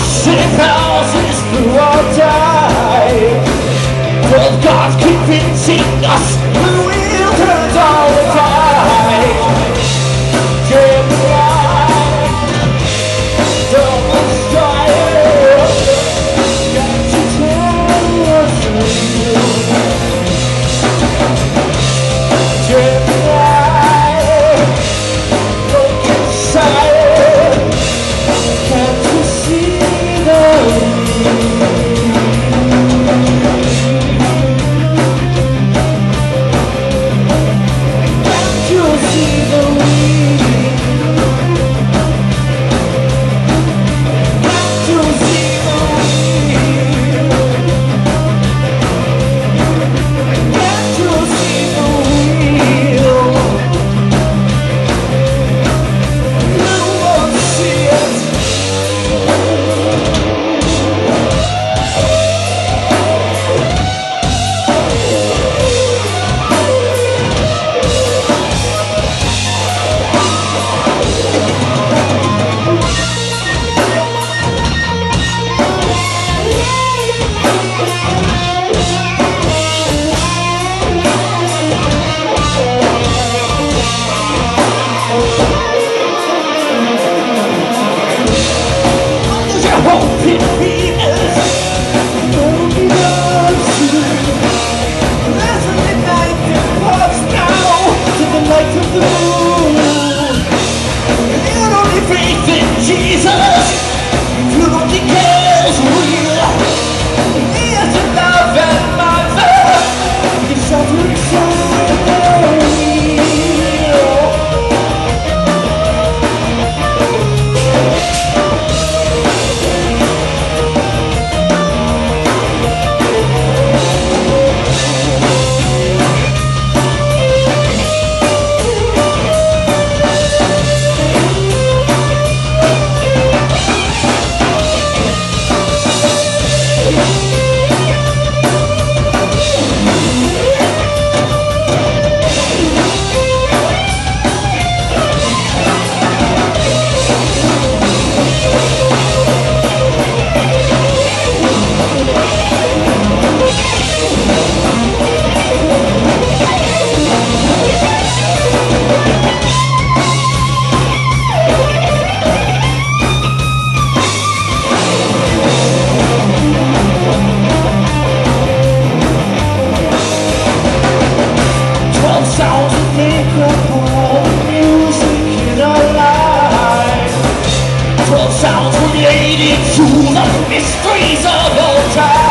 Shit houses through our time Will God keep pinching us? We will turn down to the mysteries of old time.